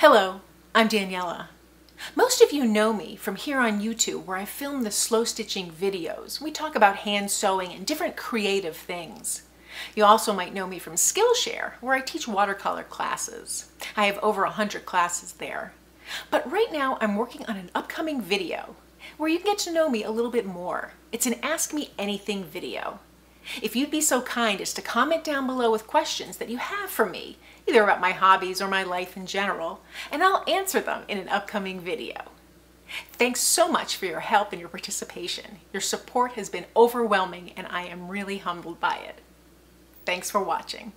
Hello, I'm Daniela. Most of you know me from here on YouTube where I film the slow stitching videos. We talk about hand sewing and different creative things. You also might know me from Skillshare where I teach watercolor classes. I have over 100 classes there. But right now I'm working on an upcoming video where you can get to know me a little bit more. It's an Ask Me Anything video. If you'd be so kind as to comment down below with questions that you have for me, either about my hobbies or my life in general, and I'll answer them in an upcoming video. Thanks so much for your help and your participation. Your support has been overwhelming and I am really humbled by it. Thanks for watching.